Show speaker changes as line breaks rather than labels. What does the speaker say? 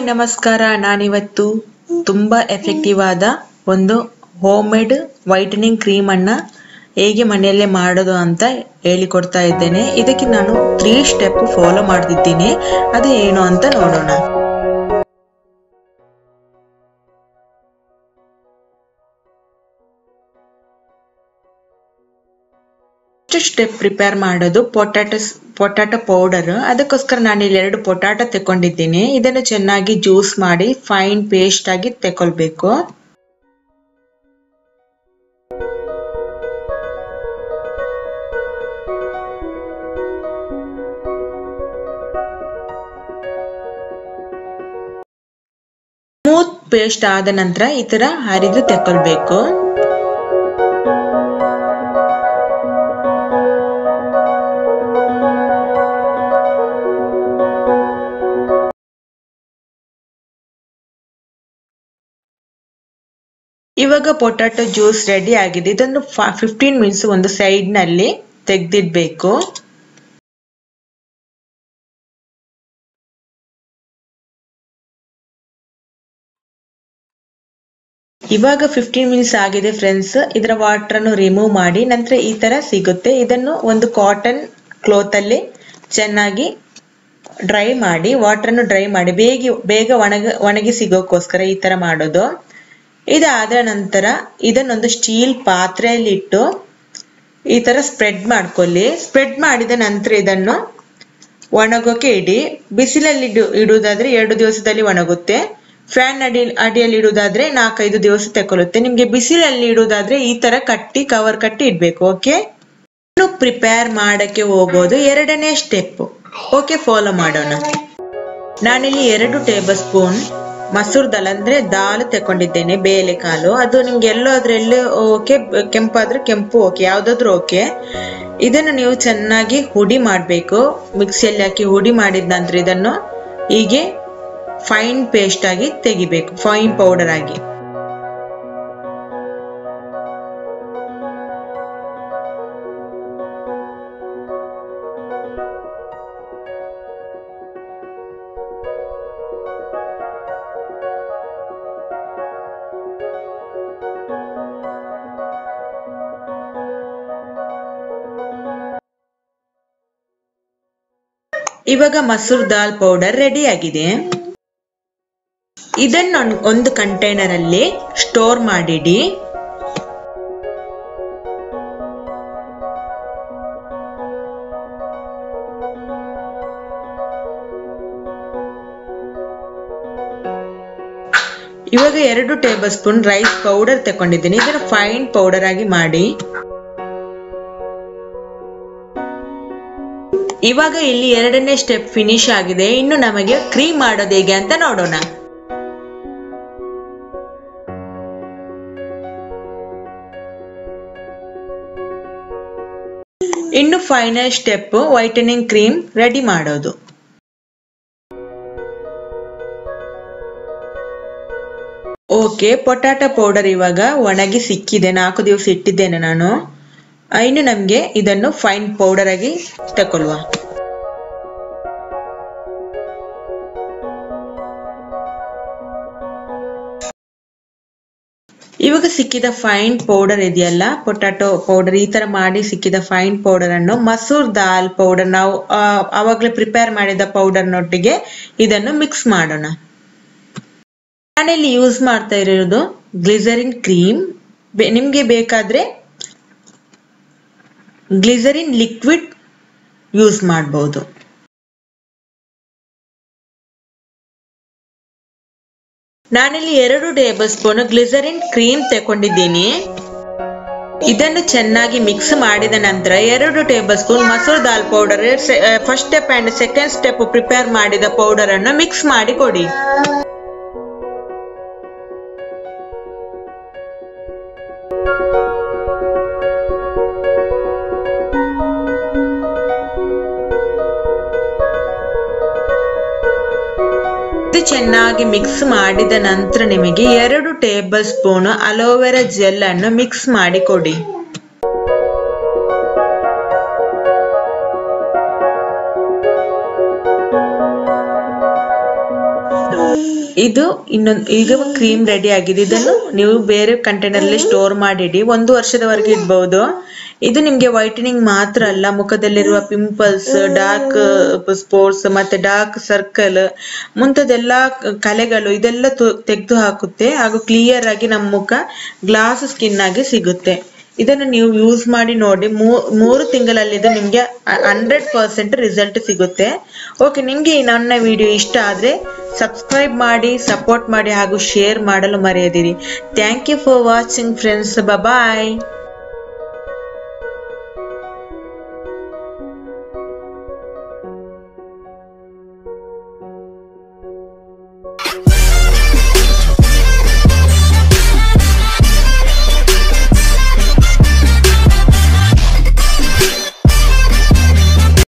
ನಮಸ್ಕಾರ. ನಾನಿವತ್ತು ತುಂಬಾ ಎಫೆಕ್ಟಿವ್ ಆದ ಒಂದು ಹೋಮ್ ಮೇಡ್ ವೈಟನಿಂಗ್ ಅನ್ನ ಹೇಗೆ ಮನೆಯಲ್ಲೇ ಮಾಡೋದು ಅಂತ ಹೇಳಿಕೊಡ್ತಾ ಇದ್ದೇನೆ. ಇದಕ್ಕೆ ನಾನು ತ್ರೀ ಸ್ಟೆಪ್ ಫಾಲೋ ಮಾಡ್ತಿದ್ದೀನಿ. ಅದು ಏನು ಅಂತ ನೋಡೋಣ. ಫಸ್ಟ್ ಸ್ಟೆಪ್ ಪ್ರಿಪೇರ್ ಮಾಡೋದು ಪೊಟ್ಯಾಟೋಸ್ ಪೊಟ್ಯಾಟೊ ಪೌಡರ್ ಅದಕ್ಕೋಸ್ಕರ ನಾನು ಇಲ್ಲಿ ಎರಡು ಪೊಟ್ಯಾಟೊ ತಗೊಂಡಿದ್ದೀನಿ ಇದನ್ನು ಚೆನ್ನಾಗಿ ಜ್ಯೂಸ್ ಮಾಡಿ ಫೈನ್ ಪೇಸ್ಟ್ ಆಗಿ ತಗೊಳ್ಬೇಕು ಸ್ಮೂತ್ ಪೇಸ್ಟ್ ಆದ ನಂತರ ಈ ತರ ಹರಿದು ತಗೊಳ್ಬೇಕು ಇವಾಗ ಪೊಟ್ಯಾಟೊ ಜ್ಯೂಸ್ ರೆಡಿ ಆಗಿದೆ. ಇದನ್ನು ಫಿಫ್ಟೀನ್ ಮಿನಿಟ್ಸ್ ಒಂದು ಸೈಡ್ನಲ್ಲಿ ತೆಗೆದಿಡ್ಬೇಕು. ಇವಾಗ ಫಿಫ್ಟೀನ್ ಮಿನಿಟ್ಸ್ ಆಗಿದೆ ಫ್ರೆಂಡ್ಸ್ ಇದರ ವಾಟರ್ ಅನ್ನು ರಿಮೂವ್ ಮಾಡಿ, ನಂತರ ಈ ತರ ಸಿಗುತ್ತೆ. ಇದನ್ನು ಒಂದು ಕಾಟನ್ ಕ್ಲೋತ್ ಅಲ್ಲಿ ಚೆನ್ನಾಗಿ ಡ್ರೈ ಮಾಡಿ ವಾಟರ್ ಅನ್ನು ಡ್ರೈ ಮಾಡಿ. ಬೇಗ ಬೇಗ ಒಣಗ, ಒಣಗಿ ಸಿಗೋಕ್ಕೋಸ್ಕರ ಈ ತರ ಮಾಡೋದು. ಇದಾದ ನಂತರ ಇದನ್ನೊಂದು ಸ್ಟೀಲ್ ಪಾತ್ರೆಯಲ್ಲಿ ಇಟ್ಟು ಈ ತರ ಸ್ಪ್ರೆಡ್ ಮಾಡ್ಕೊಳ್ಳಿ. ಸ್ಪ್ರೆಡ್ ಮಾಡಿದ ನಂತರ ಇದನ್ನು ಒಣಗೋಕೆ ಇಡಿ. ಬಿಸಿಲಲ್ಲಿ ಇಡು, ಇಡುವುದಾದ್ರೆ ಎರಡು ದಿವಸದಲ್ಲಿ ಒಣಗುತ್ತೆ. ಫ್ಯಾನ್ ಅಡಿ, ಅಡಿಯಲ್ಲಿ ಇಡುವುದಾದ್ರೆ ನಾಲ್ಕೈದು ದಿವಸ ತಗೊಳ್ಳುತ್ತೆ ನಿಮಗೆ ಬಿಸಿಲಲ್ಲಿ ಇಡುವುದಾದ್ರೆ ಈ ತರ ಕಟ್ಟಿ, ಕವರ್ ಕಟ್ಟಿ ಇಡ್ಬೇಕು, ಓಕೆ? ಇನ್ನು ಪ್ರಿಪೇರ್ ಮಾಡಕ್ಕೆ ಹೋಗೋದು ಎರಡನೇ ಸ್ಟೆಪ್ ಓಕೆ, ಫಾಲೋ ಮಾಡೋಣ. ನಾನಿಲ್ಲಿ ಎರಡು ಟೇಬಲ್ ಸ್ಪೂನ್ ಮಸೂರ್ ದಾಲ್ ಅಂದ್ರೆ ದಾಲ್ ತಕೊಂಡಿದ್ದೇನೆ ಬೇಳೆ ಕಾಲು ಅದು ನಿಮ್ಗೆ ಎಲ್ಲೋ ಅದ್ರಲ್ಲಿ ಓಕೆ ಕೆಂಪಾದ್ರೆ ಕೆಂಪು ಓಕೆ ಯಾವ್ದಾದ್ರು ಓಕೆ ಇದನ್ನು ನೀವು ಚೆನ್ನಾಗಿ ಹುಡಿ ಮಾಡಬೇಕು. ಮಿಕ್ಸಿಯಲ್ಲಿ ಹಾಕಿ ಹುಡಿ ಮಾಡಿದ ನಂತರ ಇದನ್ನು ಹೀಗೆ ಫೈನ್ ಪೇಸ್ಟ್ ಆಗಿ ತೆಗಿಬೇಕು ಫೈನ್ ಪೌಡರ್ ಆಗಿ. ಇವಾಗ ಮಸೂರ್ ದಾಲ್ ಪೌಡರ್ ರೆಡಿ ಆಗಿದೆ ಇದನ್ನು ಒಂದು ಕಂಟೈನರ್ ಅಲ್ಲಿ ಸ್ಟೋರ್ ಮಾಡಿಡಿ. ಇವಾಗ ಎರಡು ಟೇಬಲ್ ಸ್ಪೂನ್ ರೈಸ್ ಪೌಡರ್ ತಗೊಂಡಿದ್ದೀನಿ. ಇದನ್ನು ಫೈನ್ ಪೌಡರ್ ಆಗಿ ಮಾಡಿ. ಇವಾಗ ಇಲ್ಲಿ ಎರಡನೇ ಸ್ಟೆಪ್ ಫಿನಿಶ್ ಆಗಿದೆ. ಇನ್ನು ನಮಗೆ ಕ್ರೀಮ್ ಮಾಡೋದು ಹೇಗೆ ಅಂತ ನೋಡೋಣ. ಇನ್ನು final step whitening cream ready ಮಾಡೋದು. ಓಕೆ ಪೊಟ್ಯಾಟೊ ಪೌಡರ್ ಇವಾಗ ಒಣಗಿ ಸಿಕ್ಕಿದೆ. ನಾಲ್ಕು ದಿವಸ ಇಟ್ಟಿದ್ದೇನೆ ನಾನು. ಇನ್ನು ನಮಗೆ ಇದನ್ನು ಫೈನ್ ಪೌಡರ್ ಆಗಿ ತಗೊಳ್ಳುವ ಇವಾಗ ಸಿಕ್ಕಿದ ಫೈನ್ ಪೌಡರ್ ಇದೆಯಲ್ಲ ಪೊಟ್ಯಾಟೊ ಪೌಡರ್ ಈ ತರ ಮಾಡಿ ಸಿಕ್ಕಿದ ಫೈನ್ ಪೌಡರ್ ಅನ್ನು ಮಸೂರ್ ದಾಲ್ ಪೌಡರ್ ನಾವು ಅವಾಗಲೇ ಪ್ರಿಪೇರ್ ಮಾಡಿದ ಪೌಡರ್ ನೊಟ್ಟಿಗೆ ಇದನ್ನು ಮಿಕ್ಸ್ ಮಾಡೋಣ. ಮನೆಯಲ್ಲಿ ಯೂಸ್ ಮಾಡ್ತಾ ಇರೋದು ಗ್ಲಿಸರಿನ್ ಕ್ರೀಮ್ ನಿಮ್ಗೆ ಬೇಕಾದ್ರೆ ಗ್ಲಿಸರಿನ್ ಲಿಕ್ವಿಡ್ ಯೂಸ್ ಮಾಡಬಹುದು ನಾನಿಲ್ಲಿ ಎರಡು ಟೇಬಲ್ ಸ್ಪೂನ್ ಗ್ಲಿಸರಿನ್ ಕ್ರೀಮ್ ತಗೊಂಡಿದ್ದೀನಿ ಇದನ್ನು ಚೆನ್ನಾಗಿ ಮಿಕ್ಸ್ ಮಾಡಿದ ನಂತರ ಎರಡು ಟೇಬಲ್ ಸ್ಪೂನ್ ಮಸೂರ್ ದಾಲ್ powder first step and second step prepare ಮಾಡಿದ ಪೌಡರ್ ಅನ್ನು ಮಿಕ್ಸ್ ಮಾಡಿ ಕೊಡಿ. ಚೆನ್ನಾಗಿ ಮಿಕ್ಸ್ ಮಾಡಿದ ನಂತರ ನಿಮಗೆ ಎರಡು ಟೇಬಲ್ ಸ್ಪೂನ್ ಅಲೋವೆರಾ ಜೆಲ್ ಅನ್ನು ಮಿಕ್ಸ್ ಮಾಡಿ ಕೊಡಿ. ಇದು ಇನ್ನೊಂದು, ಈಗ ಕ್ರೀಮ್ ರೆಡಿ ಆಗಿದೆ. ಇದನ್ನು ನೀವು ಬೇರೆ ಕಂಟೈನರ್ ಅಲ್ಲಿ ಸ್ಟೋರ್ ಮಾಡಿಡಿ. ಒಂದು ವರ್ಷದವರೆಗೆ ಇಡ್ಬಹುದು ಇದು ನಿಮ್ಗೆ ವೈಟನಿಂಗ್ ಮಾತ್ರ ಅಲ್ಲ ಮುಖದಲ್ಲಿರುವ ಪಿಂಪಲ್ಸ್ ಡಾರ್ಕ್ ಸ್ಪೋರ್ಟ್ಸ್ ಮತ್ತೆ ಡಾರ್ಕ್ ಸರ್ಕಲ್ ಮುಂತಾದೆಲ್ಲ ಕಲೆಗಳು ಇದೆಲ್ಲ ತೆಗೆದು ಹಾಕುತ್ತೆ. ಹಾಗೂ ಕ್ಲಿಯರ್ ಆಗಿ ನಮ್ಮ ಮುಖ ಗ್ಲಾಸ್ ಸ್ಕಿನ್ ಆಗಿ ಸಿಗುತ್ತೆ. ಇದನ್ನು ನೀವು ಯೂಸ್ ಮಾಡಿ ನೋಡಿ ಮೂರು ತಿಂಗಳಲ್ಲಿ ಇದು ನಿಮ್ಗೆ ಹಂಡ್ರೆಡ್ ಪರ್ಸೆಂಟ್ ರಿಸಲ್ಟ್ ಸಿಗುತ್ತೆ. ಓಕೆ ನಿಮ್ಗೆ ಈ ನನ್ನ ವಿಡಿಯೋ ಇಷ್ಟ ಆದ್ರೆ ಸಬ್ಸ್ಕ್ರೈಬ್ ಮಾಡಿ ಸಪೋರ್ಟ್ ಮಾಡಿ ಹಾಗೂ ಶೇರ್ ಮಾಡಲು ಮರೆಯದಿರಿ. Thank you for watching friends bye